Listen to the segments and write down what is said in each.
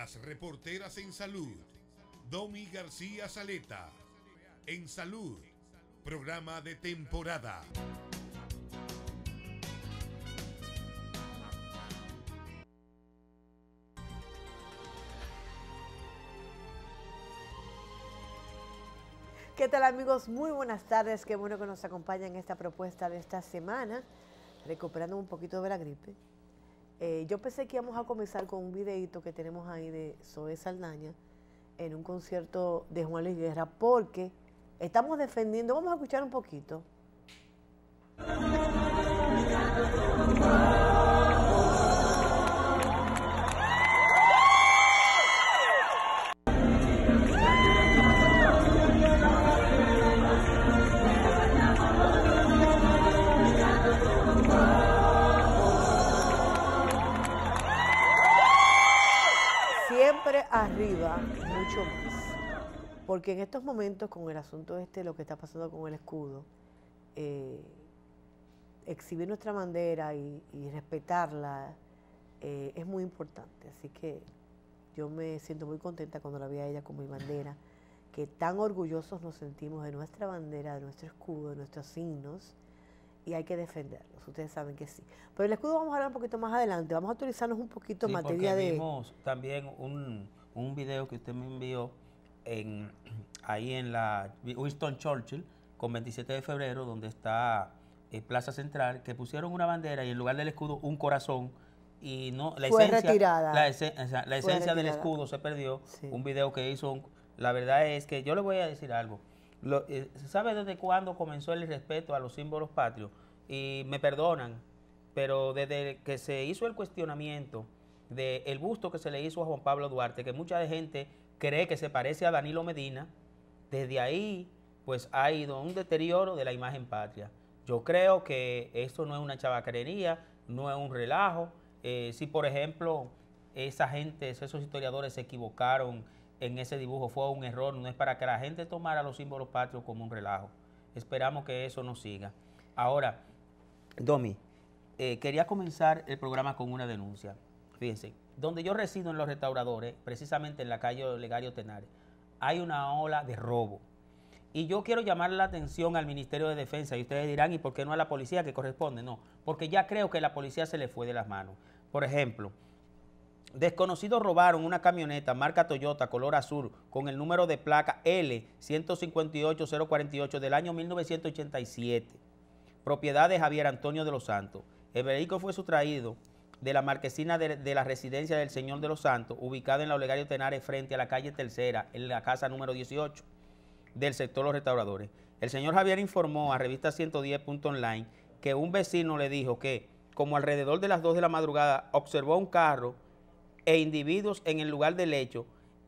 Las reporteras en salud. Domi García Saleta. En salud. Programa de temporada. ¿Qué tal amigos? Muy buenas tardes. Qué bueno que nos acompañan en esta propuesta de esta semana, recuperando un poquito de la gripe. Eh, yo pensé que íbamos a comenzar con un videito que tenemos ahí de Zoe Saldaña en un concierto de Juan Luis Guerra, porque estamos defendiendo, vamos a escuchar un poquito. Arriba, mucho más. Porque en estos momentos, con el asunto este, lo que está pasando con el escudo, eh, exhibir nuestra bandera y, y respetarla eh, es muy importante. Así que yo me siento muy contenta cuando la vi a ella con mi bandera, que tan orgullosos nos sentimos de nuestra bandera, de nuestro escudo, de nuestros signos, y hay que defenderlos. Ustedes saben que sí. Pero el escudo vamos a hablar un poquito más adelante. Vamos a actualizarnos un poquito en Sí, materia porque de. vimos también un, un video que usted me envió en, ahí en la Winston Churchill con 27 de febrero, donde está eh, Plaza Central, que pusieron una bandera y en lugar del escudo un corazón y no la Fue esencia, retirada. La, ese- o sea, la Fue esencia del escudo se perdió. Sí. Un video que hizo, un- la verdad es que yo le voy a decir algo. Lo- eh, ¿Sabe desde cuándo comenzó el respeto a los símbolos patrios? Y me perdonan, pero desde que se hizo el cuestionamiento del busto que se le hizo a Juan Pablo Duarte, que mucha gente cree que se parece a Danilo Medina, desde ahí pues ha ido un deterioro de la imagen patria. Yo creo que esto no es una chabacarería, no es un relajo. Eh, si por ejemplo esa gente, esos historiadores se equivocaron en ese dibujo, fue un error, no es para que la gente tomara los símbolos patrios como un relajo. Esperamos que eso no siga. Ahora, Domi, eh, quería comenzar el programa con una denuncia. Fíjense, donde yo resido en los restauradores, precisamente en la calle Olegario Tenares, hay una ola de robo. Y yo quiero llamar la atención al Ministerio de Defensa y ustedes dirán, ¿y por qué no a la policía que corresponde? No, porque ya creo que la policía se le fue de las manos. Por ejemplo, Desconocidos robaron una camioneta marca Toyota color azul con el número de placa L158048 del año 1987, propiedad de Javier Antonio de los Santos. El vehículo fue sustraído de la marquesina de, de la residencia del Señor de los Santos, ubicada en la Olegario Tenares frente a la calle Tercera, en la casa número 18 del sector Los Restauradores. El señor Javier informó a revista 110.online que un vecino le dijo que, como alrededor de las 2 de la madrugada, observó un carro e individuos en el lugar del hecho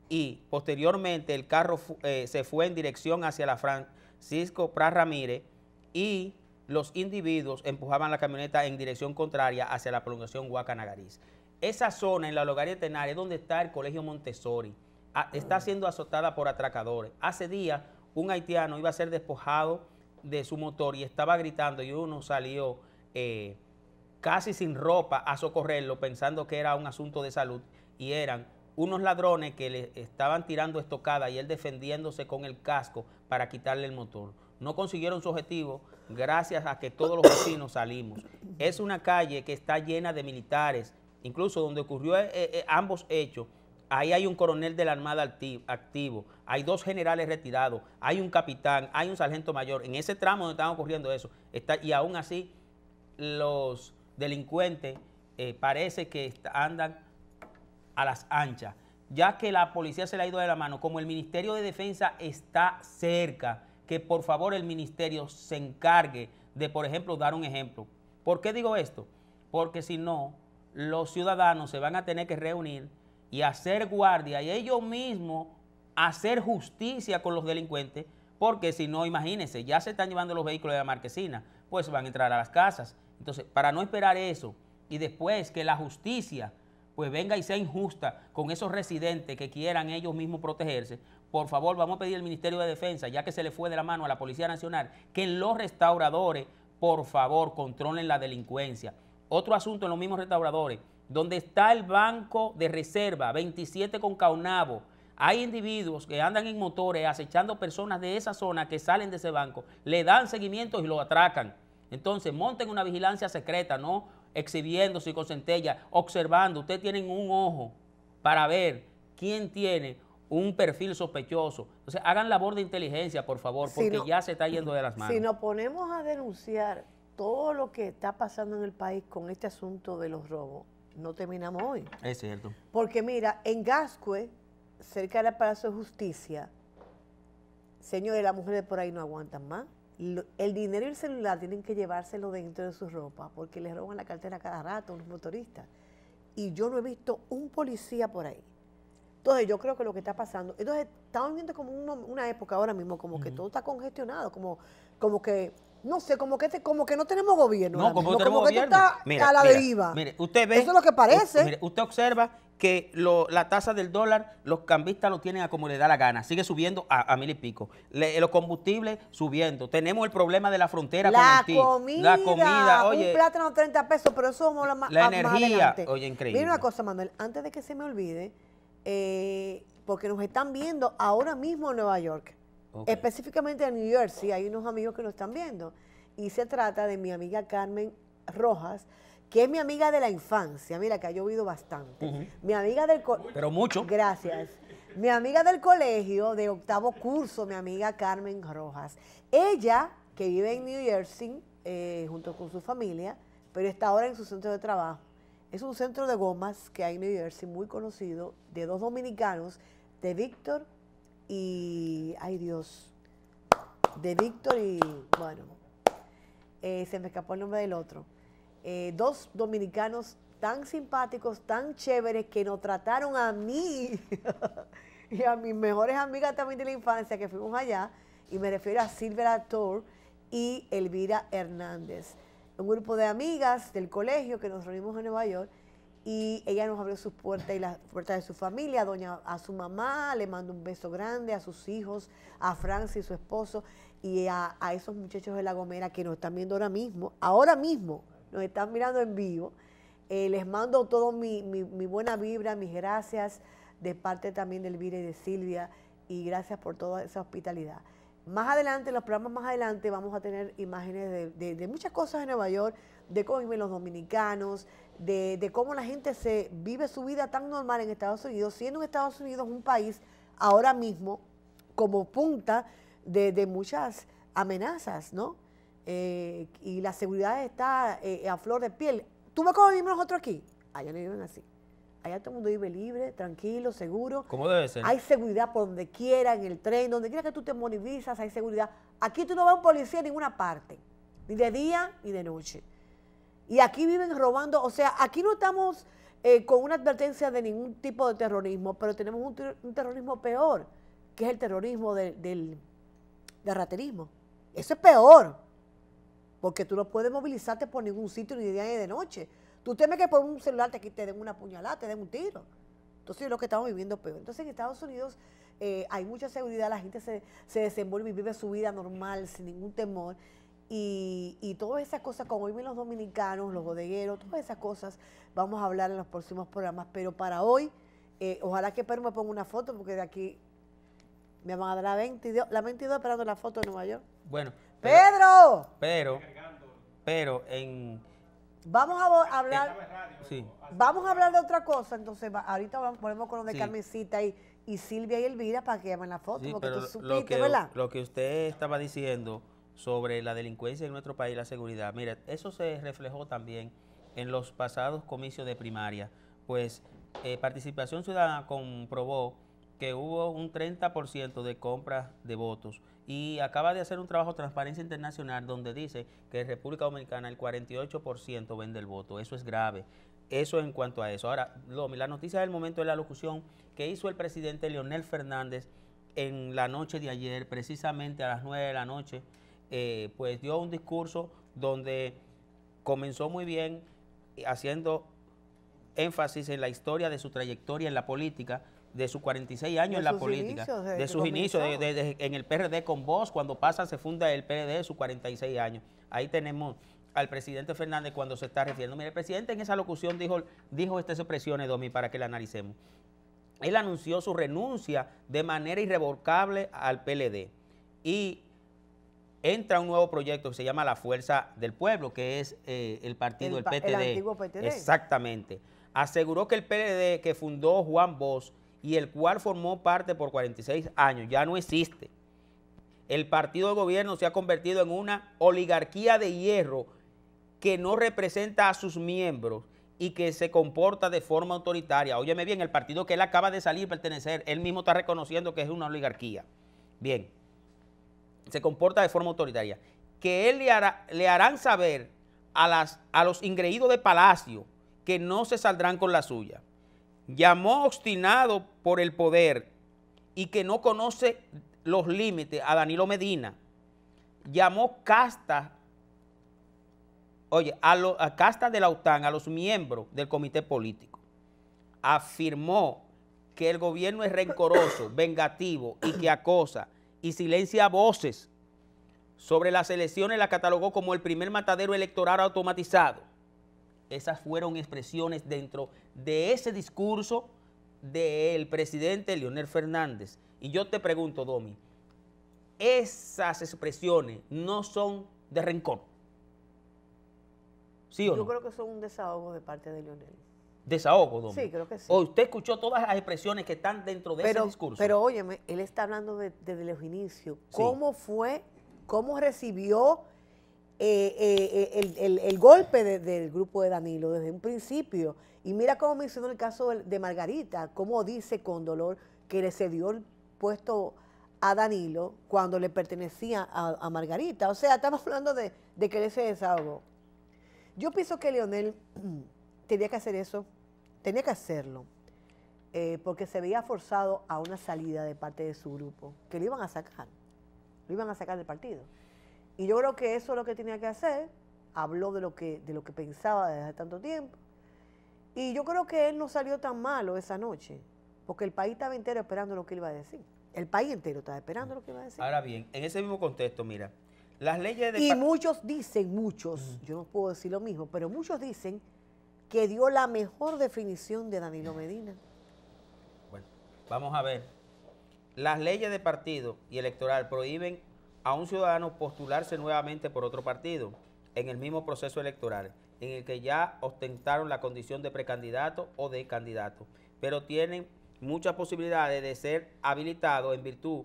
y posteriormente el carro fu- eh, se fue en dirección hacia la Francisco Pras Ramírez y los individuos empujaban la camioneta en dirección contraria hacia la prolongación Huacanagariz. Esa zona en la Logaria Tenares es donde está el Colegio Montessori. Ah, está siendo azotada por atracadores. Hace días un haitiano iba a ser despojado de su motor y estaba gritando y uno salió eh, casi sin ropa a socorrerlo pensando que era un asunto de salud y eran unos ladrones que le estaban tirando estocada y él defendiéndose con el casco para quitarle el motor. No consiguieron su objetivo gracias a que todos los vecinos salimos. Es una calle que está llena de militares, incluso donde ocurrió eh, eh, ambos hechos. Ahí hay un coronel de la Armada acti- activo, hay dos generales retirados, hay un capitán, hay un sargento mayor. En ese tramo donde están ocurriendo eso, está, y aún así los delincuentes eh, parece que andan a las anchas, ya que la policía se le ha ido de la mano, como el Ministerio de Defensa está cerca, que por favor el ministerio se encargue de, por ejemplo, dar un ejemplo. ¿Por qué digo esto? Porque si no, los ciudadanos se van a tener que reunir y hacer guardia y ellos mismos hacer justicia con los delincuentes, porque si no, imagínense, ya se están llevando los vehículos de la marquesina, pues van a entrar a las casas. Entonces, para no esperar eso y después que la justicia pues venga y sea injusta con esos residentes que quieran ellos mismos protegerse, por favor vamos a pedir al Ministerio de Defensa, ya que se le fue de la mano a la Policía Nacional, que los restauradores, por favor, controlen la delincuencia. Otro asunto en los mismos restauradores, donde está el banco de reserva, 27 con Caunabo, hay individuos que andan en motores acechando personas de esa zona que salen de ese banco, le dan seguimiento y lo atracan. Entonces, monten una vigilancia secreta, no exhibiéndose y con centella, observando. Ustedes tienen un ojo para ver quién tiene un perfil sospechoso. Entonces, hagan labor de inteligencia, por favor, porque ya se está yendo de las manos. Si nos ponemos a denunciar todo lo que está pasando en el país con este asunto de los robos, no terminamos hoy. Es cierto. Porque mira, en Gascue, cerca del Palacio de Justicia, señores, las mujeres por ahí no aguantan más. El dinero y el celular tienen que llevárselo dentro de su ropa porque les roban la cartera cada rato a los motoristas. Y yo no he visto un policía por ahí. Entonces yo creo que lo que está pasando, entonces estamos viviendo como una, época ahora mismo, como que todo está congestionado, como, como que, no sé, como que, como que no tenemos gobierno. No, como, no que está a la deriva. Mire, usted ve. Eso es lo que parece. Mire, usted observa que la tasa del dólar, los cambistas lo tienen a como le da la gana, sigue subiendo a, mil y pico. los combustibles subiendo. Tenemos el problema de la frontera la con Comida, la comida, oye. Un plátano 30 pesos, pero eso vamos a la, la energía, oye, increíble. Mira una cosa, Manuel, antes de que se me olvide, eh, porque nos están viendo ahora mismo en Nueva York, específicamente en New Jersey, hay unos amigos que nos están viendo. Y se trata de mi amiga Carmen Rojas, que es mi amiga de la infancia. Mira, que ha llovido bastante. Mi amiga del colegio. Pero mucho. Gracias. Mi amiga del colegio, de octavo curso, mi amiga Carmen Rojas. Ella, que vive en New Jersey, eh, junto con su familia, pero está ahora en su centro de trabajo es un centro de gomas que hay en New Jersey, muy conocido, de dos dominicanos, de Víctor y, ay Dios, de Víctor y, bueno, eh, se me escapó el nombre del otro. Eh, dos dominicanos tan simpáticos, tan chéveres, que nos trataron a mí y a mis mejores amigas también de la infancia que fuimos allá, y me refiero a Silvia Tor y Elvira Hernández. Un grupo de amigas del colegio que nos reunimos en Nueva York y ella nos abrió sus puertas y las puertas de su familia, doña, a su mamá, le mando un beso grande, a sus hijos, a Francis, su esposo, y a, esos muchachos de La Gomera que nos están viendo ahora mismo, ahora mismo nos están mirando en vivo. Eh, les mando todo mi, mi, buena vibra, mis gracias de parte también de Elvira y de Silvia, y gracias por toda esa hospitalidad. Más adelante, en los programas más adelante, vamos a tener imágenes de, muchas cosas en Nueva York, de cómo viven los dominicanos, de, cómo la gente se vive su vida tan normal en Estados Unidos, siendo en Estados Unidos un país ahora mismo como punta de, muchas amenazas, ¿no? Eh, y la seguridad está eh, a flor de piel. ¿Tú ves cómo vivimos nosotros aquí? Allá no viven así. Allá todo el mundo vive libre, tranquilo, seguro. ¿Cómo debe ser? Hay seguridad por donde quiera, en el tren, donde quiera que tú te movilizas, hay seguridad. Aquí tú no ves un policía en ninguna parte, ni de día ni de noche. Y aquí viven robando, o sea, aquí no estamos eh, con una advertencia de ningún tipo de terrorismo, pero tenemos un, terrorismo peor, que es el terrorismo del, del raterismo. Eso es peor, porque tú no puedes movilizarte por ningún sitio ni de día ni de noche. Tú temes que por un celular te, te den una puñalada, te den un tiro. Entonces es lo que estamos viviendo peor. Entonces en Estados Unidos eh, hay mucha seguridad, la gente se, desenvuelve y vive su vida normal sin ningún temor. Y, todas esas cosas, como viven los dominicanos, los bodegueros, todas esas cosas, vamos a hablar en los próximos programas. Pero para hoy, eh, ojalá que Pedro me ponga una foto, porque de aquí me van a dar la 22, la 22 esperando la foto de Nueva York. Bueno. ¡Pedro! Pero, pero en Vamos a hablar. Vamos a hablar de otra cosa. Entonces, ahorita vamos, ponemos con lo de Carmencita y, y, Silvia y Elvira para que llamen la foto. porque tú supiste, lo que, ¿verdad? Lo que usted estaba diciendo sobre la delincuencia en nuestro país, la seguridad, mire, eso se reflejó también en los pasados comicios de primaria. Pues eh, Participación Ciudadana comprobó que hubo un 30% de compra de votos y acaba de hacer un trabajo de Transparencia Internacional donde dice que en República Dominicana el 48% vende el voto. Eso es grave. Eso en cuanto a eso. Ahora, la noticia del momento es la locución que hizo el presidente Leonel Fernández en la noche de ayer, precisamente a las 9 de la noche, eh, pues dio un discurso donde comenzó muy bien haciendo énfasis en la historia de su trayectoria en la política, de sus 46 años en la política, de sus inicios, en el PRD con vos, cuando pasa se funda el PRD, sus 46 años. Ahí tenemos al presidente Fernández cuando se está refiriendo. Mire, el presidente en esa locución dijo, dijo estas expresiones, Domi, para que la analicemos. Él anunció su renuncia de manera irrevocable al PLD y entra un nuevo proyecto que se llama La Fuerza del Pueblo, que es eh, el partido, El el, pa- el PTD. antiguo PTD. Exactamente. Aseguró que el PLD que fundó Juan Bosch y el cual formó parte por 46 años ya no existe. El partido de gobierno se ha convertido en una oligarquía de hierro que no representa a sus miembros y que se comporta de forma autoritaria. Óyeme bien, el partido que él acaba de salir pertenecer, él mismo está reconociendo que es una oligarquía. Bien, se comporta de forma autoritaria. Que él le, hará- le harán saber a, las, a los ingreídos de Palacio que no se saldrán con la suya. Llamó obstinado por el poder y que no conoce los límites a Danilo Medina. Llamó casta oye, a, lo- a casta de la OTAN, a los miembros del comité político, afirmó que el gobierno es rencoroso, vengativo y que acosa y silencia voces sobre las elecciones, la catalogó como el primer matadero electoral automatizado. Esas fueron expresiones dentro de ese discurso del presidente Leonel Fernández. Y yo te pregunto, Domi, esas expresiones no son de rencor. ¿Sí o Yo no? creo que son un desahogo de parte de Leonel. Desahogo, Domi. Sí, creo que sí. ¿O usted escuchó todas las expresiones que están dentro de ese discurso? pero óyeme, él está hablando de- desde los inicios. Sí. ¿Cómo fue, cómo recibió eh, eh, el, el- el golpe de- del grupo de Danilo desde un principio? Y mira cómo mencionó el caso de- Margarita, cómo dice con dolor que le cedió el puesto a Danilo cuando le pertenecía a, Margarita. O sea, estamos hablando de, de que él se desahogó. Yo pienso que Leonel tenía que hacer eso, tenía que hacerlo, eh, porque se veía forzado a una salida de parte de su grupo, que lo iban a sacar, lo iban a sacar del partido. Y yo creo que eso es lo que tenía que hacer, habló de lo que, de lo que pensaba desde hace tanto tiempo, y yo creo que él no salió tan malo esa noche, porque el país estaba entero esperando lo que él iba a decir. El país entero estaba esperando lo que iba a decir. Ahora bien, en ese mismo contexto, mira, las leyes de... Y muchos dicen, muchos, yo no puedo decir lo mismo, pero muchos dicen que dio la mejor definición de Danilo Medina. Bueno, vamos a ver. Las leyes de partido y electoral prohíben a un ciudadano postularse nuevamente por otro partido en el mismo proceso electoral, en el que ya ostentaron la condición de precandidato o de candidato, pero tienen muchas posibilidades de ser habilitados en virtud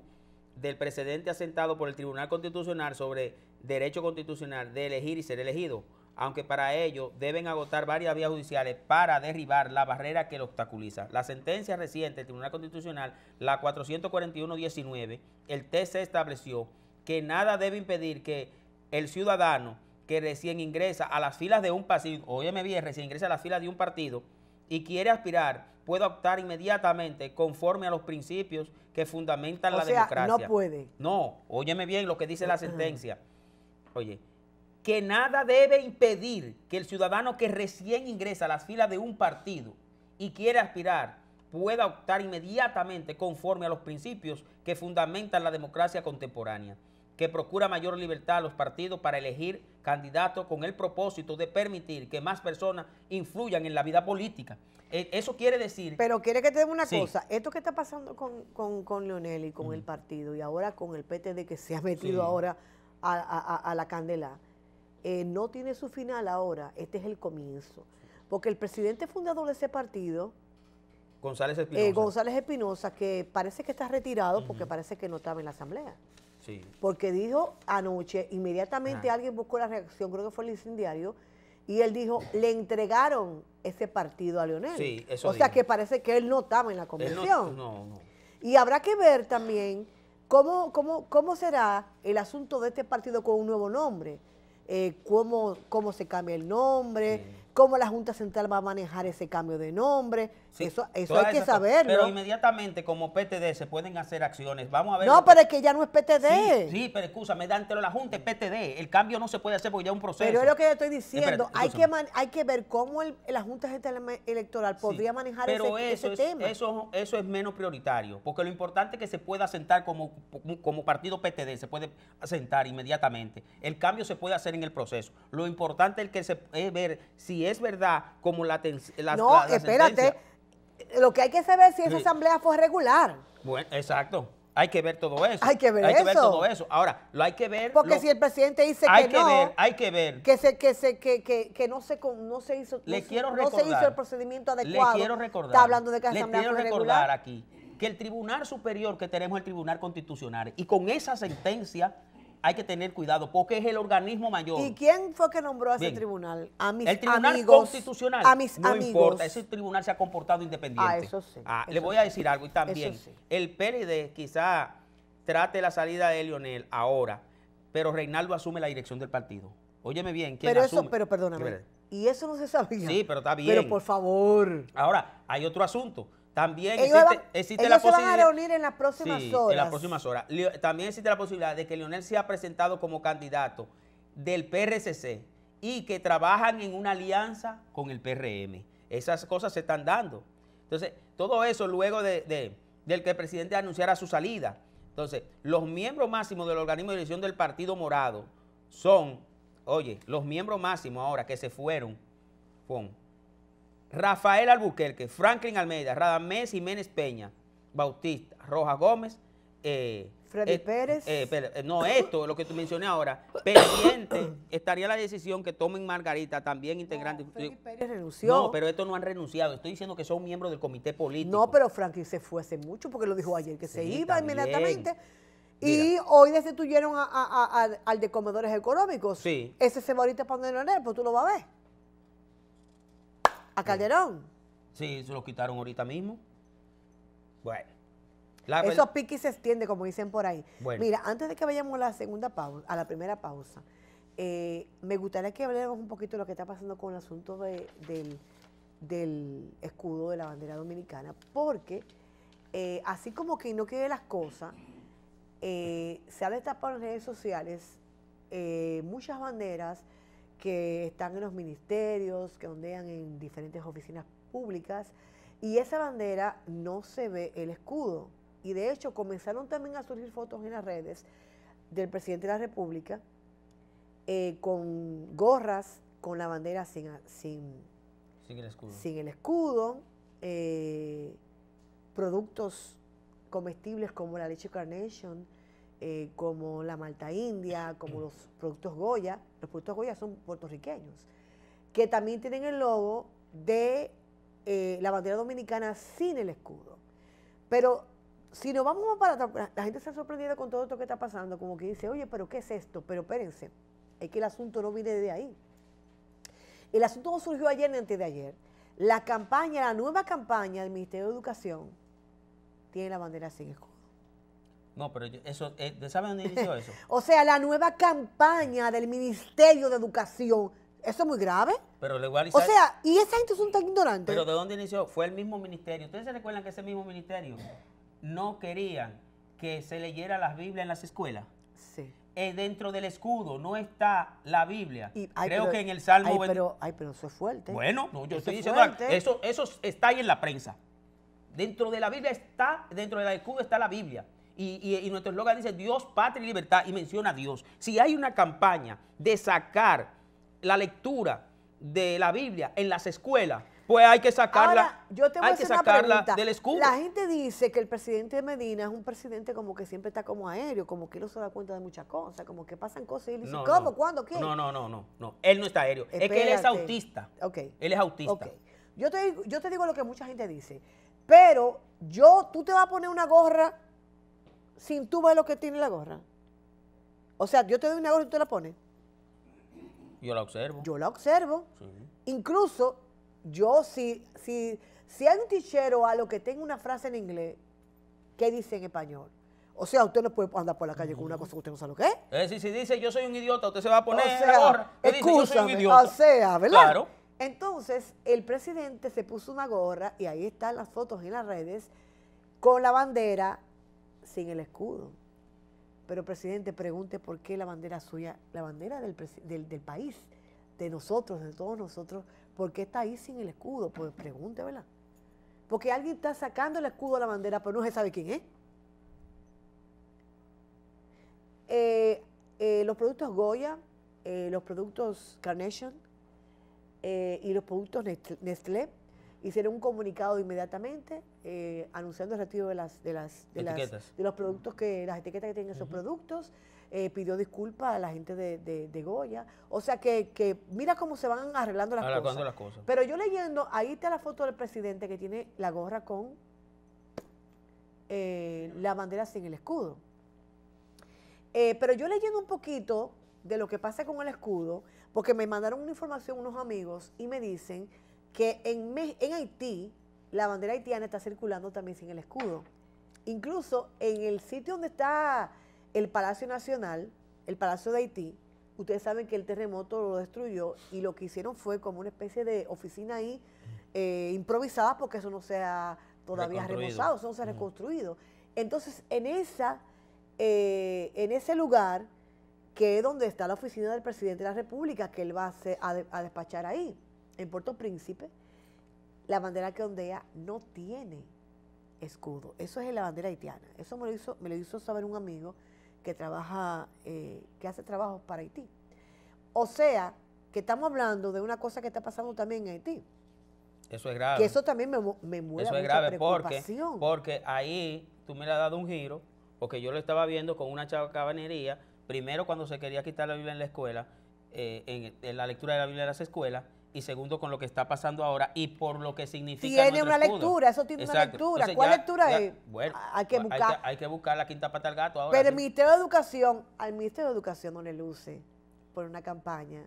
del precedente asentado por el Tribunal Constitucional sobre derecho constitucional de elegir y ser elegido, aunque para ello deben agotar varias vías judiciales para derribar la barrera que lo obstaculiza. La sentencia reciente del Tribunal Constitucional, la 441-19, el TC estableció que nada debe impedir que el ciudadano que recién ingresa a las filas de un partido, óyeme bien, recién ingresa a las filas de un partido y quiere aspirar, pueda optar inmediatamente conforme a los principios que fundamentan O la sea, democracia. no puede. No, óyeme bien lo que dice la sentencia. Oye, que nada debe impedir que el ciudadano que recién ingresa a las filas de un partido y quiere aspirar pueda optar inmediatamente conforme a los principios que fundamentan la democracia contemporánea, que procura mayor libertad a los partidos para elegir candidatos con el propósito de permitir que más personas influyan en la vida política. Eh, Eso quiere decir... Pero quiere que te una Sí. cosa, esto que está pasando con, con, con Leonel y con el partido y ahora con el PTD que se ha metido Sí. ahora a, a- a- a la candela, eh, no tiene su final ahora, este es el comienzo. Porque el presidente fundador de ese partido, González eh, Espinosa. González Espinosa, que parece que está retirado porque parece que no estaba en la asamblea. Sí. Porque dijo anoche, inmediatamente Ajá. alguien buscó la reacción, creo que fue el incendiario, y él dijo, le entregaron ese partido a Leonel. Sí, eso O sea que parece que él no estaba en la Él no- convención. no, no. Y habrá que ver también cómo, cómo, cómo será el asunto de este partido con un nuevo nombre. Eh, cómo, cómo se cambia el nombre, Sí. cómo la Junta Central va a manejar ese cambio de nombre. Sí, eso eso hay que saberlo. Pero inmediatamente, como PTD, se pueden hacer acciones. Vamos a ver. no, pero es que ya no es PTD. Sí, sí, pero escúchame, dántelo la Junta es PTD. El cambio no se puede hacer porque ya es un proceso. Pero es lo que yo estoy diciendo. Espérate, hay, que man- hay que ver cómo el- la Junta Electoral Sí, podría manejar pero ese, eso ese es, tema. Eso, eso es menos prioritario, porque lo importante es que se pueda sentar como, como partido PTD, se puede sentar inmediatamente. El cambio se puede hacer en el proceso. Lo importante es, que se, es ver si es verdad como la, la- no, la- la espérate. sentencia. Lo que hay que saber es si esa asamblea fue regular. Bueno, exacto. Hay que ver todo eso. Hay que ver Hay que ver eso. todo eso. Ahora, lo hay que ver. Porque lo- si el presidente dice hay que, que no, ver, hay que ver. que se que se que, que, que no se no se hizo Le no, quiero no se hizo recordar. el procedimiento adecuado. Le quiero recordar. Está hablando de que le quiero fue recordar regular. aquí que el Tribunal Superior que tenemos el Tribunal Constitucional y con esa sentencia hay que tener cuidado porque es el organismo mayor. ¿Y quién fue que nombró a ese Bien. tribunal? A mis el Tribunal amigos, Constitucional A mis no amigos. importa, ese tribunal se ha comportado independiente. Ah, eso sí, Ah, le voy a decir algo y también Eso sí. el PLD quizá trate la salida de Lionel ahora, pero Reinaldo asume la dirección del partido. Óyeme bien, ¿quién Pero eso, pero perdóname. Y eso no se sabía. Sí, pero está bien. Pero por favor. Ahora, hay otro asunto. También Ellos, existe, van, existe ellos la se van a posibilidad. reunir en las próximas Sí, horas. en las próximas horas. También existe la posibilidad de que Leonel sea presentado como candidato del PRCC y que trabajan en una alianza con el PRM. Esas cosas se están dando. Entonces, todo eso luego de, de- del que el presidente anunciara su salida. Entonces, los miembros máximos del organismo de dirección del Partido Morado son, oye, los miembros máximos ahora que se fueron, fueron Rafael Albuquerque, Franklin Almeida, Radamés Jiménez Peña, Bautista, Rojas Gómez, eh, Freddy eh, Pérez. eh, eh, no, esto, lo que tú mencioné ahora, pendiente estaría la decisión que tomen Margarita, también integrante. Freddy Pérez renunció. No, pero estos no han renunciado. Estoy diciendo que son miembros del comité político. No, pero Franklin se fue hace mucho porque lo dijo ayer que se iba inmediatamente. Y hoy destituyeron a- a- a- al- de comedores económicos. Sí. Ese se va ahorita para donde Leonel, pues tú lo vas a ver. A Calderón. Sí, se lo quitaron ahorita mismo. Bueno. La Eso pique se extiende, como dicen por ahí. Bueno. Mira, antes de que vayamos a la segunda pausa, a la primera pausa, eh, me gustaría que habláramos un poquito de lo que está pasando con el asunto de- del, del escudo de la bandera dominicana, porque eh, así como que no quiere las cosas, eh, se ha destapado en redes sociales muchas banderas que están en los ministerios, que ondean en diferentes oficinas públicas, y esa bandera no se ve el escudo. Y de hecho comenzaron también a surgir fotos en las redes del presidente de la República eh, con gorras con la bandera sin, sin, Sin el escudo. sin el escudo, eh, productos comestibles como la leche Carnation, eh, como la malta india, como los productos Goya. Los productos Goya son puertorriqueños, que también tienen el logo de eh, la bandera dominicana sin el escudo. Pero si nos vamos para atrás, la gente se ha sorprendido con todo esto que está pasando, como que dice, oye, pero ¿qué es esto? Pero espérense, es que el asunto no viene de ahí. El asunto no surgió ayer ni antes de ayer. La campaña, la nueva campaña del Ministerio de Educación tiene la bandera sin escudo. No, pero eso, eh, ¿sabe dónde inició eso? O sea, la nueva campaña del Ministerio de Educación, eso es muy grave. Pero a O sea, y esa gente son tan ignorantes. Pero ¿de dónde inició? Fue el mismo ministerio. ¿Ustedes se recuerdan que ese mismo ministerio no querían que se leyera las Biblias en las escuelas? sí. Eh, dentro del escudo no está la Biblia. Y- ay, Creo pero- que en el Salmo... Ay, 20 pero, ay, pero eso es fuerte. Bueno, no, yo Eso estoy es diciendo eso, eso está ahí en la prensa. Dentro de la Biblia está, dentro del escudo está la Biblia. Y, y- y nuestro eslogan dice Dios, patria y libertad y menciona a Dios. Si hay una campaña de sacar la lectura de la Biblia en las escuelas, pues hay que sacarla, Ahora, yo te voy a hay que hacer una sacarla pregunta. del escudo. La gente dice que el presidente de Medina es un presidente como que siempre está como aéreo, como que él no se da cuenta de muchas cosas, como que pasan cosas y él dice, No, ¿cómo? no. ¿Cuándo? ¿Quién? No, no, no, no, no. Él no está aéreo. Es que él es autista. Ok. Él es autista. Ok. Yo te, digo, yo te digo lo que mucha gente dice, pero yo, tú te vas a poner una gorra sin tú ver lo que tiene la gorra. O sea, yo te doy una gorra y tú te la pones. Yo la observo. Yo la observo. Sí. Incluso, yo si, si, si hay un tichero o algo que tenga una frase en inglés, ¿qué dice en español? O sea, usted no puede andar por la calle con una cosa que usted no sabe lo que es. Es decir, si dice yo soy un idiota, usted se va a poner o la sea, gorra. Él dice, yo soy un idiota. o sea, ¿verdad? Claro. Entonces, el presidente se puso una gorra, y ahí están las fotos en las redes, con la bandera sin el escudo. Pero, presidente, pregunte por qué la bandera suya, la bandera del, país, de nosotros, de todos nosotros, ¿por qué está ahí sin el escudo? Pues pregunte, ¿verdad? Porque alguien está sacando el escudo a la bandera, pero no se sabe quién es. Eh, eh, los productos Goya, eh, los productos Carnation y los productos Nestlé hicieron un comunicado inmediatamente anunciando el retiro de las de las de, de los productos que las etiquetas que tienen esos productos. Pidió disculpas a la gente de, Goya. O sea que, mira cómo se van arreglando las, cosas. las cosas. Pero yo leyendo ahí está la foto del presidente que tiene la gorra con la bandera sin el escudo. Eh, pero yo leyendo un poquito de lo que pasa con el escudo, porque me mandaron una información unos amigos y me dicen que en, en Haití la bandera haitiana está circulando también sin el escudo. Incluso en el sitio donde está el Palacio Nacional, el Palacio de Haití, ustedes saben que el terremoto lo destruyó y lo que hicieron fue como una especie de oficina ahí eh, improvisada porque eso no se ha todavía remozado, eso no se ha reconstruido. Entonces, en esa eh, en ese lugar, que es donde está la oficina del presidente de la República, que él va a, despachar ahí, en Puerto Príncipe, la bandera que ondea no tiene escudo. Eso es la bandera haitiana. Eso me lo hizo, me lo hizo saber un amigo que trabaja, eh, que hace trabajos para Haití. O sea, que estamos hablando de una cosa que está pasando también en Haití. Eso es grave. Que eso también me, me mueve Eso es grave porque, porque ahí tú me le has dado un giro porque yo lo estaba viendo con una chacabanería, primero cuando se quería quitar la Biblia en la escuela, eh, en, la lectura de la Biblia en las escuelas, y segundo con lo que está pasando ahora y por lo que significa Tiene una lectura, eso tiene una lectura. ¿Cuál lectura es? Bueno, hay que buscar. Hay que, buscar la quinta pata al gato ahora. Pero el Ministerio de Educación, al Ministerio de Educación no le luce por una campaña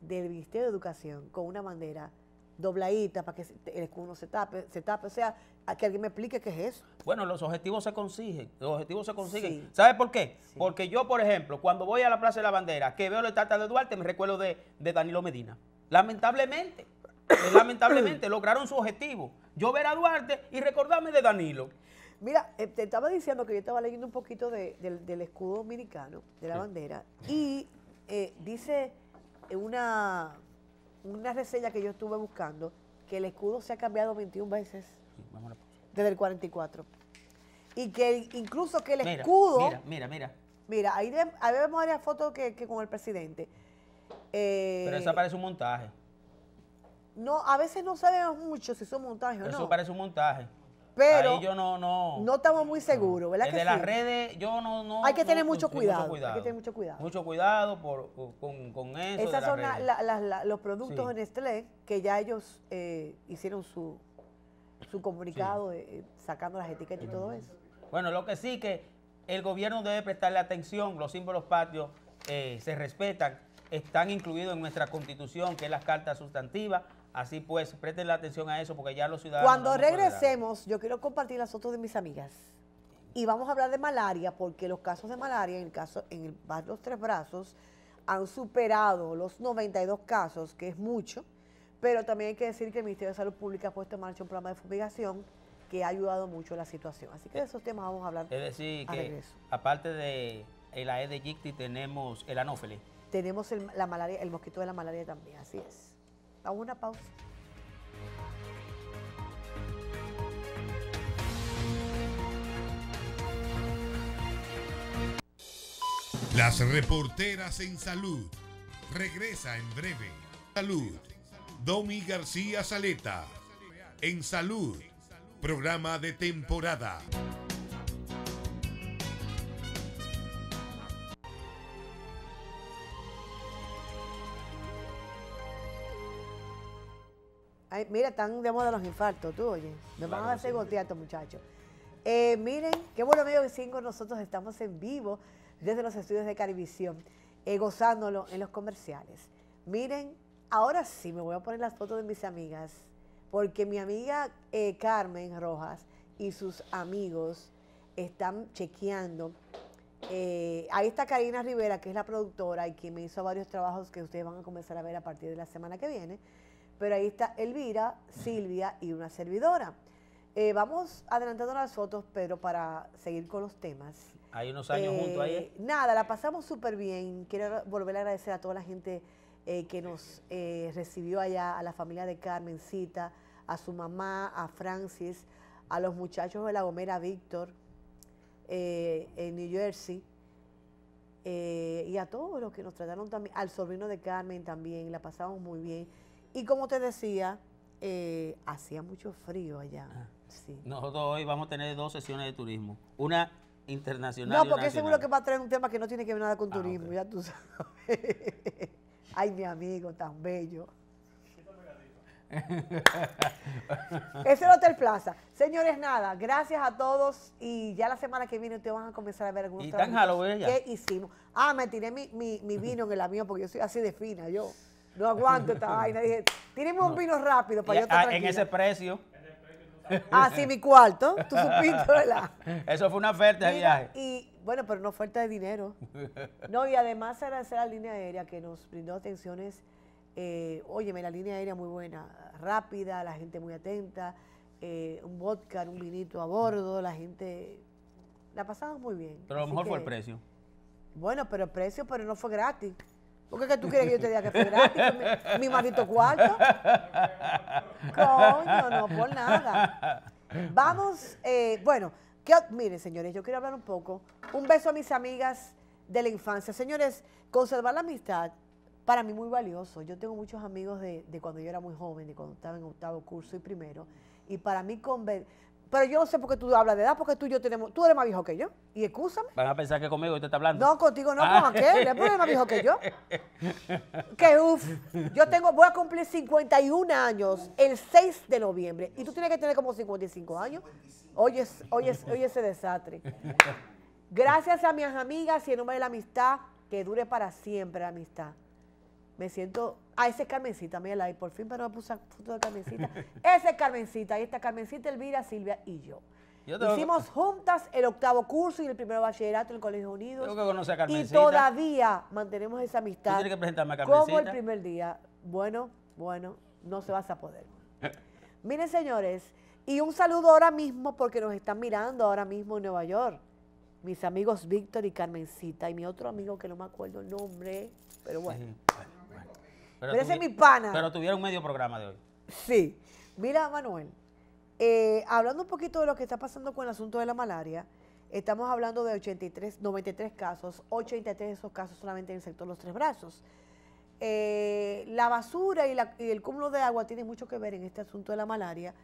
del Ministerio de Educación con una bandera dobladita para que el escudo se tape, se tape. O sea, a que alguien me explique qué es eso. Bueno, los objetivos se consiguen. Los objetivos se consiguen. ¿Sabe por qué? Porque yo, por ejemplo, cuando voy a la Plaza de la Bandera, que veo la estatua de Duarte, me recuerdo de, Danilo Medina. Lamentablemente, lamentablemente lograron su objetivo. Yo ver a Duarte y recordarme de Danilo. Mira, eh, te estaba diciendo que yo estaba leyendo un poquito del escudo dominicano, de la bandera, y eh, dice una una reseña que yo estuve buscando que el escudo se ha cambiado 21 veces desde el 44. Y que incluso que el escudo... Mira, mira, mira. Mira, ahí, vemos varias fotos que, con el presidente. Eh, Pero esa parece un montaje. No, a veces no sabemos mucho si son montajes o no. Eso parece un montaje. Pero yo no, no, no estamos muy seguros, ¿verdad? de las redes, yo no, no. Hay que tener mucho, cuidado, Hay que tener mucho cuidado. Mucho cuidado por, con, con, eso. Esos son los productos en Nestlé que ya ellos eh, hicieron su, su comunicado eh, sacando las etiquetas y todo eso. Bueno, lo que sí que el gobierno debe prestarle atención, los símbolos patrios eh, se respetan, están incluidos en nuestra constitución, que es la carta sustantiva, Así pues, presten la atención a eso porque ya los ciudadanos... Cuando regresemos, yo quiero compartir las fotos de mis amigas. Y vamos a hablar de malaria porque los casos de malaria en el caso en el barrio Los Tres Brazos han superado los 92 casos, que es mucho, pero también hay que decir que el Ministerio de Salud Pública ha puesto en marcha un programa de fumigación que ha ayudado mucho a la situación. Así que de esos temas vamos a hablar. Es decir, que aparte de el Aedes aegypti tenemos el anófele. Tenemos la malaria, el mosquito de la malaria también, así es. A una pausa. Las reporteras en salud. Regresa en breve. Salud. Domi García Saleta. En salud. Programa de temporada. Mira, están de moda los infartos, tú, oye. Me van a hacer gotear estos muchachos. Eh, miren, qué bueno, amigos cinco nosotros estamos en vivo desde los estudios de Carivisión, eh, gozándolo en los comerciales. Miren, ahora sí me voy a poner las fotos de mis amigas, porque mi amiga eh, Carmen Rojas y sus amigos están chequeando. ahí está Karina Rivera, que es la productora y que me hizo varios trabajos que ustedes van a comenzar a ver a partir de la semana que viene pero ahí está Elvira, Silvia y una servidora. Eh, vamos adelantando las fotos, pero para seguir con los temas. Hay unos años juntos ahí. Eh, nada, la pasamos súper bien. Quiero volver a agradecer a toda la gente eh, que nos recibió allá, a la familia de Carmencita, a su mamá, a Francis, a los muchachos de la Gomera Víctor, en New Jersey, y a todos los que nos trataron también, al sobrino de Carmen también, la pasamos muy bien. Y como te decía, hacía mucho frío allá. Ah. Nosotros hoy vamos a tener dos sesiones de turismo. Una internacional. No, porque seguro que va a traer un tema que no tiene que ver nada con ah, turismo, ya tú sabes. Ay, mi amigo, tan bello. Ese es el Hotel Plaza. Señores, nada, gracias a todos y ya la semana que viene ustedes van a comenzar a ver algunos ¿Y tan? ¿Qué hicimos? Ah, me tiré mi, mi, mi vino en el avión porque yo soy así de fina, yo no aguanto esta vaina. Dije, tiremos un vino rápido para yo estar En ese precio. Ah, sí, mi cuarto. Tú supiste, ¿verdad? Eso fue una oferta de viaje. Y bueno, pero no oferta de dinero. No, y además agradecer a la línea aérea que nos brindó atenciones. Eh, óyeme, la línea aérea muy buena, rápida, la gente muy atenta, eh, un vodka, un vinito a bordo, la gente. La pasamos muy bien. Pero a lo mejor fue el precio. Bueno, pero el precio, pero no fue gratis. ¿Por qué tú quieres que yo te diga que fue gratis? mi, maldito cuarto. Coño, no por nada. Vamos, eh, bueno, miren señores, yo quiero hablar un poco. Un beso a mis amigas de la infancia. Señores, conservar la amistad para mí muy valioso. Yo tengo muchos amigos de, de cuando yo era muy joven, de cuando estaba en octavo curso y primero. Y para mí, pero yo no sé por qué tú hablas de edad, porque tú y yo tenemos, tú eres más viejo que yo. Y excúsame. Van a pensar que conmigo usted está hablando. No, contigo no, ah. con aquel, él es más viejo que yo. que uff, yo tengo, voy a cumplir 51 años el 6 de noviembre. Y tú tienes que tener como 55 años. Oye, oye, oye ese desastre. Gracias a mis amigas y en nombre de la amistad, que dure para siempre la amistad. Me siento Ah, ese es Carmencita, mira ahí, por fin, pero me puse foto de Carmencita. ese es Carmencita, ahí está Carmencita, Elvira, Silvia y yo. Hicimos juntas el octavo curso y el primer bachillerato en el Colegio Unidos. Tengo que conocer a Carmencita. Y todavía mantenemos esa amistad. Tienes que presentarme a Carmencita. Como el primer día. Bueno, bueno, no se vas a poder. Miren, señores, y un saludo ahora mismo porque nos están mirando ahora mismo en Nueva York. Mis amigos Víctor y Carmencita y mi otro amigo que no me acuerdo el nombre, pero bueno. Pero, ese es mi pana. Pero tuvieron medio programa de hoy. Sí. Mira, Manuel, eh, hablando un poquito de lo que está pasando con el asunto de la malaria, estamos hablando de 83, 93 casos, 83 de esos casos solamente en el sector Los Tres Brazos. Eh, la basura y, el cúmulo de agua tiene mucho que ver en este asunto de la malaria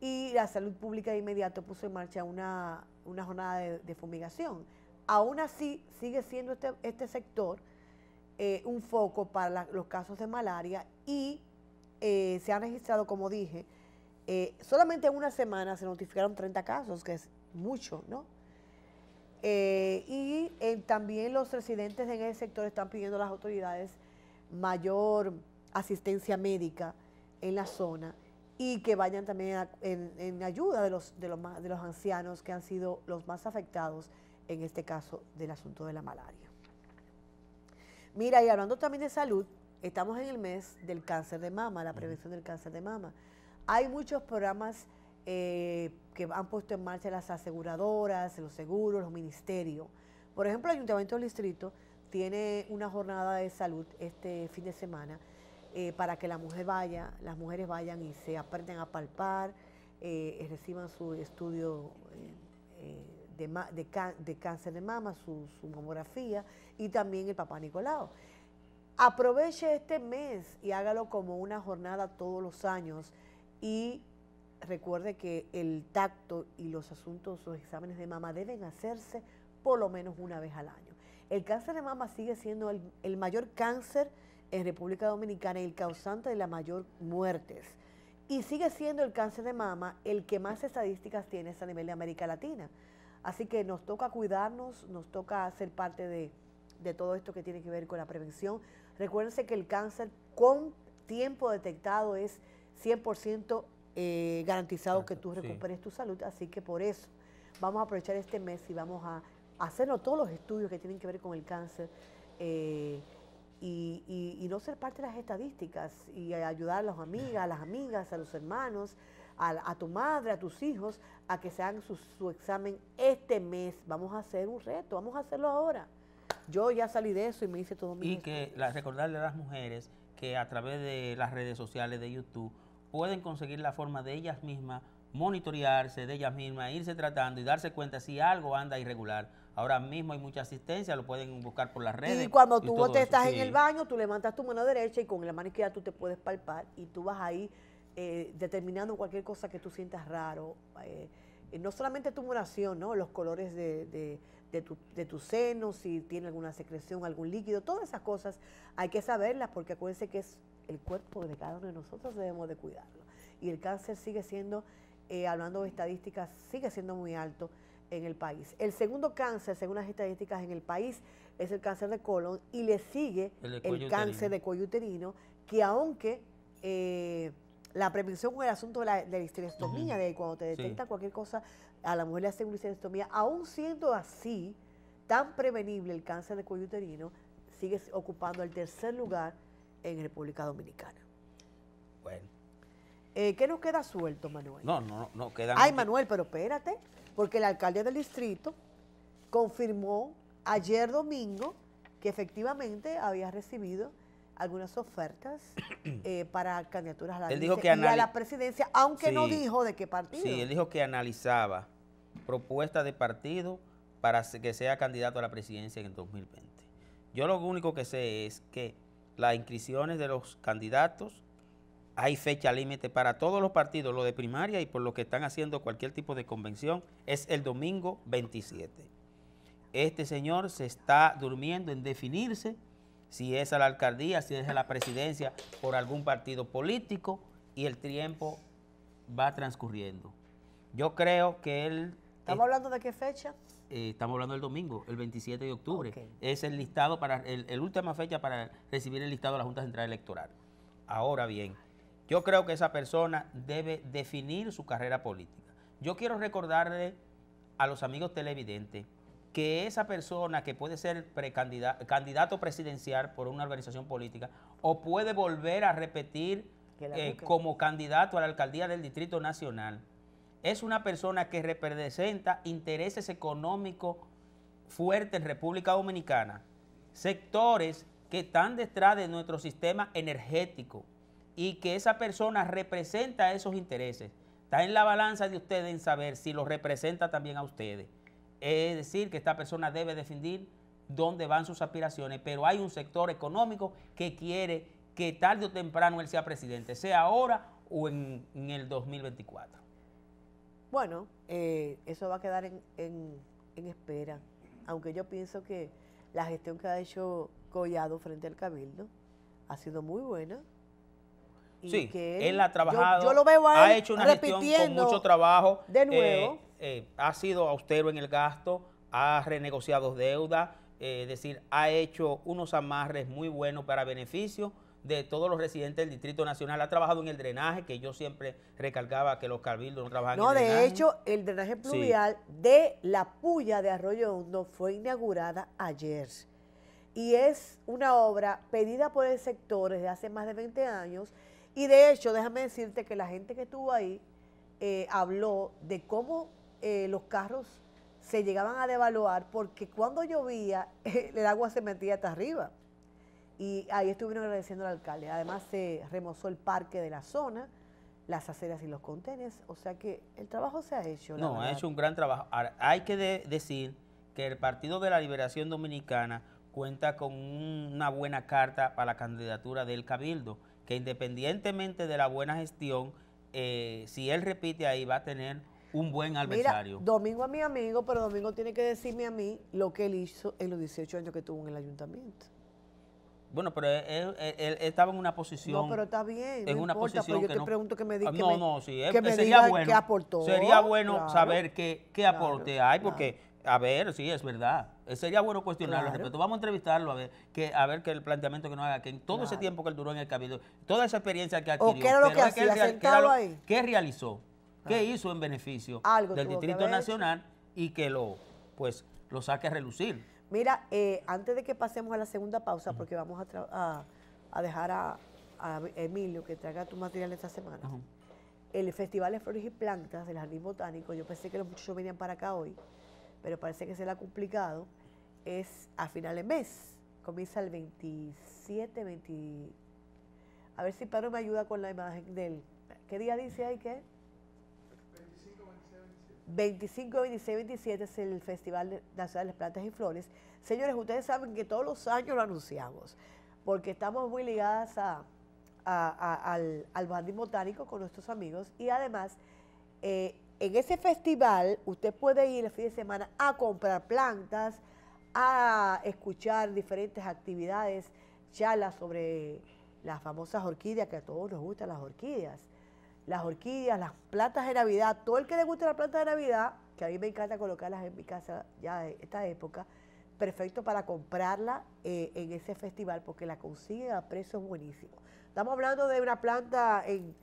y la salud pública de inmediato puso en marcha una, jornada de, fumigación. Aún así, sigue siendo este, este sector eh, un foco para los casos de malaria y eh, se han registrado, como dije, eh, solamente en una semana se notificaron 30 casos, que es mucho, ¿no? y también los residentes en ese sector están pidiendo a las autoridades mayor asistencia médica en la zona y que vayan también en, en, ayuda de los, de, los, de los ancianos que han sido los más afectados en este caso del asunto de la malaria. Mira, y hablando también de salud, estamos en el mes del cáncer de mama, la prevención del cáncer de mama. Hay muchos programas eh, que han puesto en marcha las aseguradoras, los seguros, los ministerios. Por ejemplo, el Ayuntamiento del Distrito tiene una jornada de salud este fin de semana eh, para que la mujer vaya, las mujeres vayan y se aprendan a palpar, eh, reciban su estudio de, cáncer de mama, su, mamografía y también el papá Nicolau. Aproveche este mes y hágalo como una jornada todos los años y recuerde que el tacto y los asuntos, los exámenes de mama deben hacerse por lo menos una vez al año. El cáncer de mama sigue siendo el, el mayor cáncer en República Dominicana y el causante de la mayor muertes. Y sigue siendo el cáncer de mama el que más estadísticas tiene a nivel de América Latina. Así que nos toca cuidarnos, nos toca ser parte de, todo esto que tiene que ver con la prevención. Recuérdense que el cáncer con tiempo detectado es 100% eh, garantizado que tú recuperes tu salud, así que por eso vamos a aprovechar este mes y vamos a hacernos todos los estudios que tienen que ver con el cáncer. Eh, y, y- y no ser parte de las estadísticas y ayudar a las amigas, a las amigas, a los hermanos, a, a tu madre, a tus hijos, a que se hagan su, su examen este mes. Vamos a hacer un reto, vamos a hacerlo ahora. Yo ya salí de eso y me hice todo mi Y que la- recordarle a las mujeres que a través de las redes sociales de YouTube pueden conseguir la forma de ellas mismas monitorearse, de ellas mismas, irse tratando y darse cuenta si algo anda irregular. Ahora mismo hay mucha asistencia, lo pueden buscar por las redes. Y cuando tú te estás en el baño, tú levantas tu mano derecha y con la mano izquierda tú te puedes palpar y tú vas ahí eh, determinando cualquier cosa que tú sientas raro. eh, no solamente tumoración, ¿no? Los colores de, de, de tu, de tu seno, si tiene alguna secreción, algún líquido, todas esas cosas hay que saberlas porque acuérdense que es el cuerpo de cada uno de nosotros, debemos de cuidarlo. Y el cáncer sigue siendo, eh, hablando de estadísticas, sigue siendo muy alto en el país. El segundo cáncer, según las estadísticas en el país, es el cáncer de colon y le sigue El cáncer de cuello uterino, que aunque eh, la prevención con el asunto de la, de la histerectomía, de cuando te Sí. detecta cualquier cosa, a la mujer le hacen una histerectomía, aún siendo así, tan prevenible el cáncer de cuello uterino, sigue ocupando el tercer lugar en República Dominicana. Bueno, Eh, ¿Qué nos queda suelto, Manuel? no, no, no, no quedan. Ay, Manuel, pero espérate, porque el alcalde del distrito confirmó ayer domingo que efectivamente había recibido algunas ofertas eh, para candidaturas a la, Él dijo vice- que y a anali- la presidencia, aunque no dijo de qué partido. Sí, él dijo que analizaba propuestas de partido para que sea candidato a la presidencia en el 2020. Yo lo único que sé es que las inscripciones de los candidatos hay fecha límite para todos los partidos, lo de primaria y por lo que están haciendo cualquier tipo de convención, es el domingo 27. Este señor se está durmiendo en definirse si es a la alcaldía, si es a la presidencia por algún partido político y el tiempo va transcurriendo. Yo creo que él, ¿Estamos hablando de qué fecha? eh, estamos hablando del domingo, el 27 de octubre, es el listado para, el, el última fecha para recibir el listado de la Junta Central Electoral. Ahora bien, yo creo que esa persona debe definir su carrera política. Yo quiero recordarle a los amigos televidentes que esa persona que puede ser candidato presidencial por una organización política o puede volver a repetir eh, como candidato a la alcaldía del Distrito Nacional, es una persona que representa intereses económicos fuertes en República Dominicana, sectores que están detrás de nuestro sistema energético y que esa persona representa esos intereses. Está en la balanza de ustedes en saber si los representa también a ustedes. Es decir, que esta persona debe definir dónde van sus aspiraciones, pero hay un sector económico que quiere que tarde o temprano él sea presidente, sea ahora o en, en el 2024. Bueno, eh, eso va a quedar en, en- en espera, aunque yo pienso que la gestión que ha hecho Collado frente al Cabildo ha sido muy buena. y Sí, que él, ha trabajado, yo, lo veo a ha hecho una gestión con repitiendo mucho trabajo. de nuevo. eh, eh, ha sido austero en el gasto, ha renegociado deuda, eh, es decir, ha hecho unos amarres muy buenos para beneficio de todos los residentes del Distrito Nacional. Ha trabajado en el drenaje, que yo siempre recargaba que los cabildos no trabajan No, en el de drenaje. hecho, el drenaje pluvial de la puya de Arroyo Hondo fue inaugurada ayer. Y es una obra pedida por el sector desde hace más de 20 años. Y de hecho, déjame decirte que la gente que estuvo ahí eh, habló de cómo eh, los carros se llegaban a devaluar porque cuando llovía el agua se metía hasta arriba. Y ahí estuvieron agradeciendo al alcalde. Además se remozó el parque de la zona, las aceras y los contenes. O sea que el trabajo se ha hecho. No, ha hecho un gran trabajo. Ahora, hay que de- decir que el Partido de la Liberación Dominicana cuenta con un- una buena carta para la candidatura del Cabildo, que independientemente de la buena gestión, eh, si él repite ahí va a tener un buen Mira, adversario. Domingo es mi amigo, pero Domingo tiene que decirme a mí lo que él hizo en los 18 años que tuvo en el ayuntamiento. bueno, pero él, él- él- él estaba en una posición... No, pero está bien, en no una importa, posición pero yo que te no- pregunto que me Ah, diga No, no, sí, que me sería bueno. qué aportó. Sería bueno Claro, saber qué, qué claro, aporte hay, claro. porque, a ver, sí, es verdad. Eh, Sería bueno cuestionarlo al respecto. Vamos a entrevistarlo a ver, que, a ver que el planteamiento que nos haga, que en todo ese tiempo que él duró en el cabildo, toda esa experiencia que adquirió. qué era lo que él sentado era lo- ahí? ¿Qué realizó? ¿Qué hizo en beneficio Algo del Distrito Nacional y que lo, pues, lo saque a relucir? Mira, eh, antes de que pasemos a la segunda pausa, porque vamos a, dejar a, Emilio que traiga tu material esta semana. El Festival de Flores y Plantas del Jardín Botánico, yo pensé que los muchachos venían para acá hoy, pero parece que se le ha complicado, es a final de mes. Comienza el 27, 20... A ver si Pedro me ayuda con la imagen del... ¿Qué día dice ahí que? 25, 26, 27 es el Festival Nacional de Plantas y Flores. Señores, ustedes saben que todos los años lo anunciamos, porque estamos muy ligadas al, al botánico con nuestros amigos y además eh, en ese festival usted puede ir el fin de semana a comprar plantas, a escuchar diferentes actividades, charlas sobre las famosas orquídeas, que a todos nos gustan las orquídeas las orquídeas, las plantas de Navidad, todo el que le guste la planta de Navidad, que a mí me encanta colocarlas en mi casa ya en esta época, perfecto para comprarla eh, en ese festival porque la consiguen a precios buenísimos. Estamos hablando de una planta en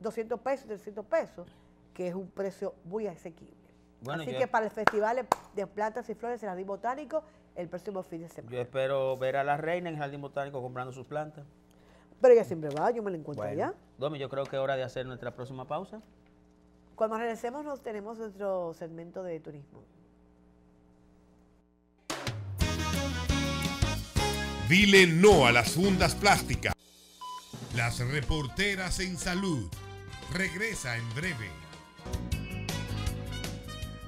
200 pesos, 300 pesos, que es un precio muy asequible. Así que para el festival de plantas y flores en el Jardín Botánico, el próximo fin de semana. Yo espero ver a la reina en el Jardín Botánico comprando sus plantas. Pero ella siempre va, yo me la encuentro allá. Domi, yo creo que es hora de hacer nuestra próxima pausa. Cuando regresemos nos tenemos nuestro segmento de turismo. Dile no a las fundas plásticas. Las reporteras en salud. Regresa en breve.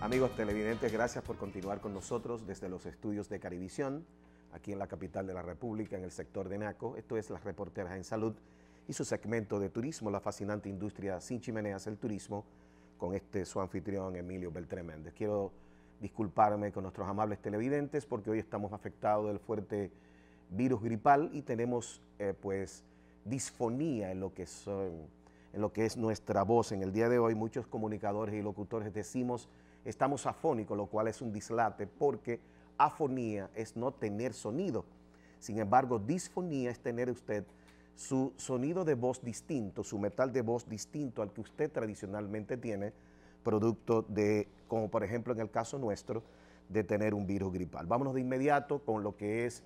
Amigos televidentes, gracias por continuar con nosotros desde los estudios de Carivisión aquí en la capital de la República, en el sector de Naco. Esto es Las Reporteras en Salud y su segmento de turismo, la fascinante industria sin chimeneas, el turismo, con este su anfitrión Emilio Beltré Méndez. Quiero disculparme con nuestros amables televidentes porque hoy estamos afectados del fuerte virus gripal y tenemos eh, pues disfonía en lo que son en lo que es nuestra voz en el día de hoy. Muchos comunicadores y locutores decimos estamos afónicos, lo cual es un dislate porque afonía es no tener sonido. Sin embargo, disfonía es tener usted su sonido de voz distinto, su metal de voz distinto al que usted tradicionalmente tiene, producto de, como por ejemplo en el caso nuestro, de tener un virus gripal. Vámonos de inmediato con lo que es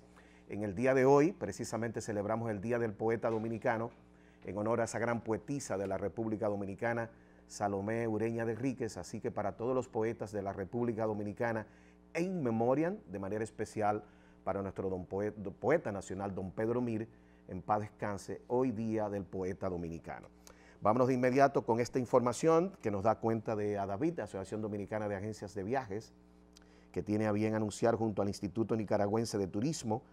en el día de hoy, precisamente celebramos el Día del Poeta Dominicano, en honor a esa gran poetisa de la República Dominicana, Salomé Ureña de Ríquez, así que para todos los poetas de la República Dominicana en memoria, de manera especial para nuestro don poeta, nacional, don Pedro Mir, en paz descanse, hoy día del poeta dominicano. Vámonos de inmediato con esta información que nos da cuenta de ADAVID, Asociación Dominicana de Agencias de Viajes, que tiene a bien anunciar junto al Instituto Nicaragüense de Turismo,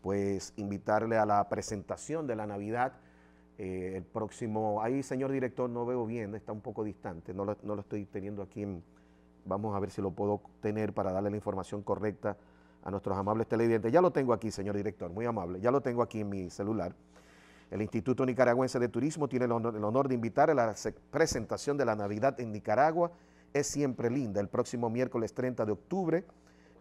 pues invitarle a la presentación de la Navidad eh, el próximo, ahí señor director no veo bien, está un poco distante, no no lo estoy teniendo aquí en, Vamos a ver si lo puedo tener para darle la información correcta a nuestros amables televidentes. Ya lo tengo aquí, señor director, muy amable. Ya lo tengo aquí en mi celular. El Instituto Nicaragüense de Turismo tiene el honor, de invitar a la presentación de la Navidad en Nicaragua. Es siempre linda. El próximo miércoles 30 de octubre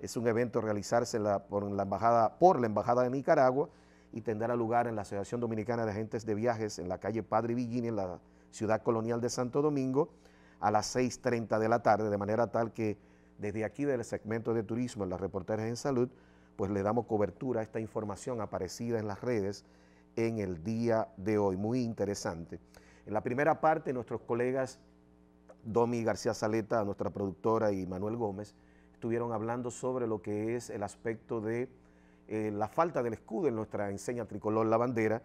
es un evento realizarse por, la embajada, por la Embajada de Nicaragua y tendrá lugar en la Asociación Dominicana de Agentes de Viajes en la calle Padre Villini, en la ciudad colonial de Santo Domingo a las 6.30 de la tarde, de manera tal que desde aquí del segmento de turismo en las reporteras en salud, pues le damos cobertura a esta información aparecida en las redes en el día de hoy, muy interesante. En la primera parte, nuestros colegas Domi García Saleta, nuestra productora, y Manuel Gómez, estuvieron hablando sobre lo que es el aspecto de eh, la falta del escudo en nuestra enseña tricolor, la bandera,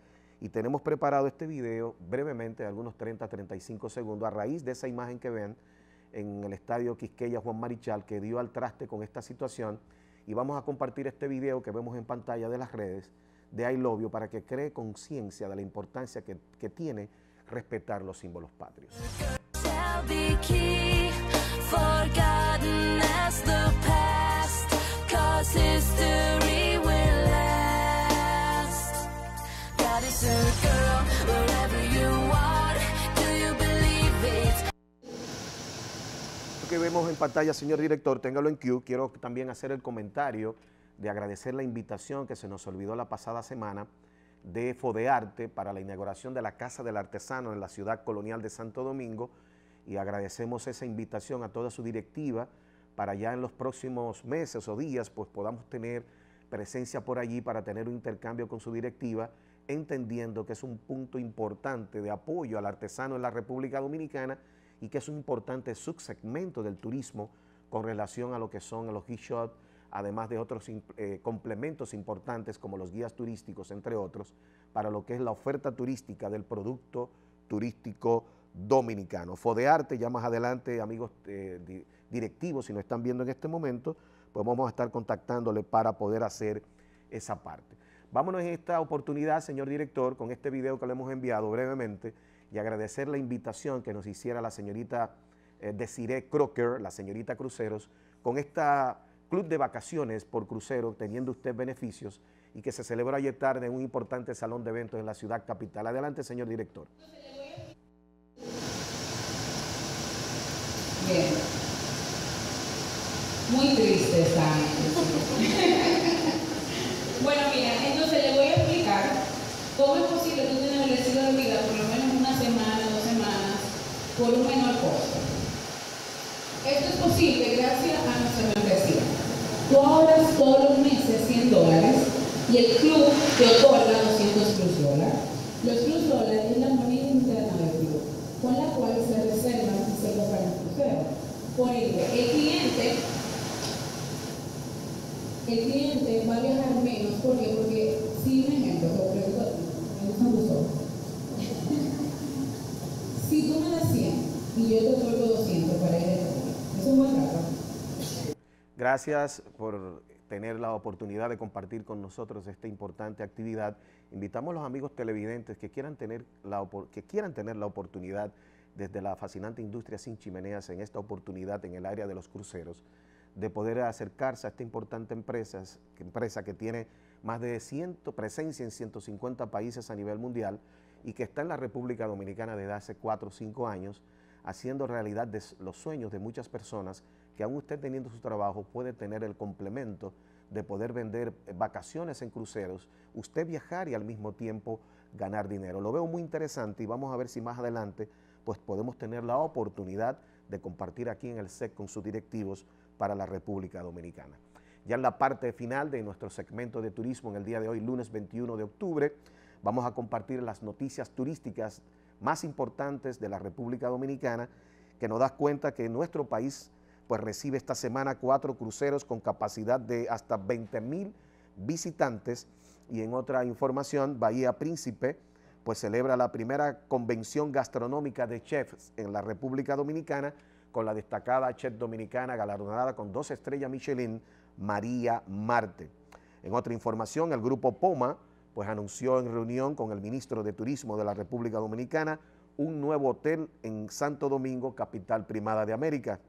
y tenemos preparado este video brevemente, de algunos 30, 35 segundos, a raíz de esa imagen que ven en el estadio Quisqueya Juan Marichal, que dio al traste con esta situación. Y vamos a compartir este video que vemos en pantalla de las redes de I para que cree conciencia de la importancia que, que tiene respetar los símbolos patrios. Que vemos en pantalla, señor director, téngalo en Q. Quiero también hacer el comentario de agradecer la invitación que se nos olvidó la pasada semana de Fodearte para la inauguración de la Casa del Artesano en la ciudad colonial de Santo Domingo y agradecemos esa invitación a toda su directiva para ya en los próximos meses o días pues podamos tener presencia por allí para tener un intercambio con su directiva, entendiendo que es un punto importante de apoyo al artesano en la República Dominicana y que es un importante subsegmento del turismo con relación a lo que son los gift shops, además de otros eh, complementos importantes como los guías turísticos, entre otros, para lo que es la oferta turística del producto turístico dominicano. Fodearte, ya más adelante, amigos eh, directivos, si nos están viendo en este momento, pues vamos a estar contactándole para poder hacer esa parte. Vámonos en esta oportunidad, señor director, con este video que le hemos enviado brevemente y agradecer la invitación que nos hiciera la señorita eh, Desiree Crocker, la señorita Cruceros, con esta club de vacaciones por crucero, teniendo usted beneficios y que se celebra ayer tarde en un importante salón de eventos en la ciudad capital. Adelante, señor director. Bien. Muy triste está. bueno, mira, entonces le voy a explicar cómo es posible que tú tengas el estilo de vida por lo menos una semana, dos semanas, por un menor costo. Esto es posible gracias a nuestra membresía. Tú ahorras todos los meses 100 dólares y el club te otorga 200 plus dólares. Los plus dólares es la moneda interna del club, con la cual se reservan y se compran el crucero. Por ende, el cliente, el cliente va a viajar menos. ¿Por qué? Porque, si un ejemplo, lo pregunto a ti, me gusta Si tú me das 100 y yo te otorgo 200 para ir a Gracias por tener la oportunidad de compartir con nosotros esta importante actividad. Invitamos a los amigos televidentes que quieran tener la, que quieran tener la oportunidad desde la fascinante industria sin chimeneas en esta oportunidad en el área de los cruceros, de poder acercarse a esta importante empresa, empresa que tiene más de 100, presencia en 150 países a nivel mundial y que está en la República Dominicana desde hace 4 o 5 años, haciendo realidad de los sueños de muchas personas que aún usted teniendo su trabajo puede tener el complemento de poder vender vacaciones en cruceros, usted viajar y al mismo tiempo ganar dinero. Lo veo muy interesante y vamos a ver si más adelante pues podemos tener la oportunidad de compartir aquí en el SEC con sus directivos para la República Dominicana. Ya en la parte final de nuestro segmento de turismo en el día de hoy, lunes 21 de octubre, vamos a compartir las noticias turísticas más importantes de la República Dominicana, que nos da cuenta que nuestro país pues recibe esta semana cuatro cruceros con capacidad de hasta 20 mil visitantes. Y en otra información, Bahía Príncipe pues celebra la primera convención gastronómica de chefs en la República Dominicana con la destacada chef dominicana galardonada con dos estrellas Michelin, María Marte. En otra información, el grupo Poma pues anunció en reunión con el ministro de Turismo de la República Dominicana un nuevo hotel en Santo Domingo, capital primada de América.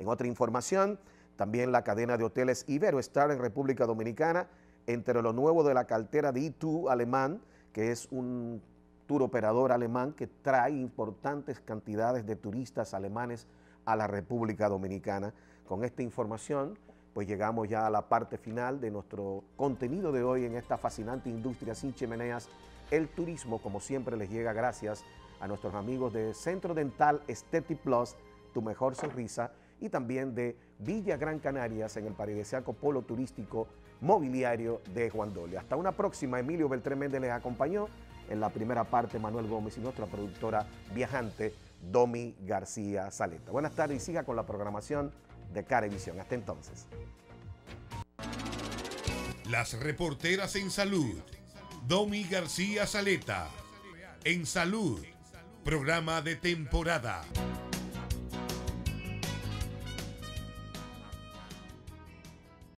En otra información, también la cadena de hoteles Iberoestar en República Dominicana, entre lo nuevo de la cartera de E2 alemán, que es un tour operador alemán que trae importantes cantidades de turistas alemanes a la República Dominicana. Con esta información, pues llegamos ya a la parte final de nuestro contenido de hoy en esta fascinante industria sin chimeneas. El turismo, como siempre, les llega gracias a nuestros amigos de Centro Dental Estetic Plus, Tu Mejor Sonrisa, y también de Villa Gran Canarias en el paradisíaco polo turístico mobiliario de Juan Dolio. Hasta una próxima, Emilio Beltré Méndez les acompañó en la primera parte Manuel Gómez y nuestra productora viajante Domi García Saleta. Buenas tardes y siga con la programación de Carevisión. Hasta entonces. Las reporteras en salud. Domi García Saleta. En salud. Programa de temporada.